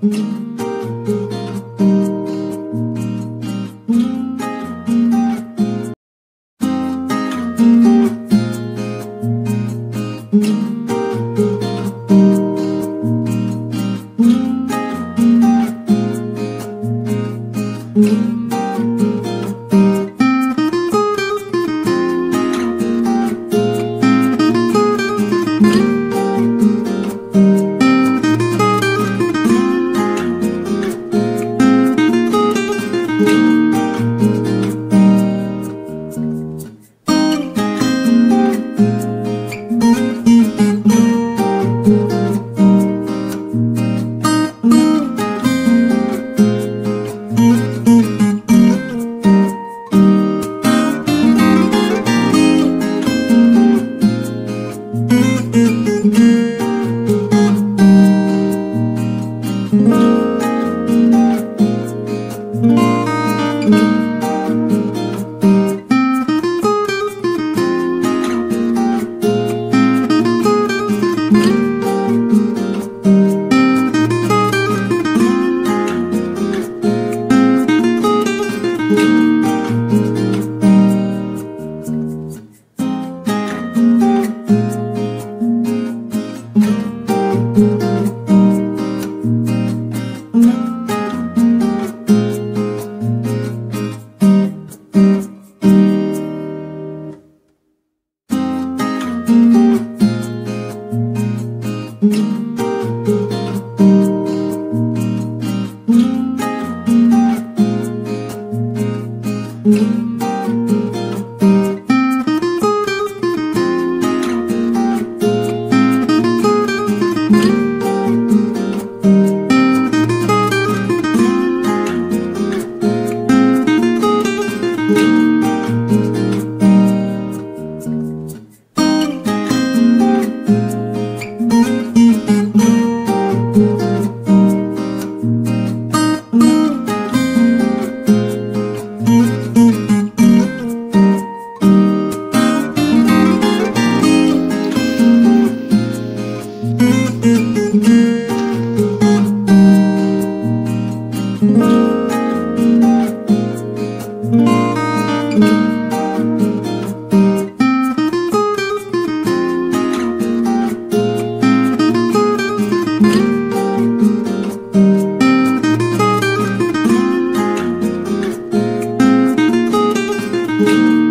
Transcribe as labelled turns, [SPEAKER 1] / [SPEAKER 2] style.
[SPEAKER 1] thank mm -hmm. you Música hum. Mm-hmm. Thank you.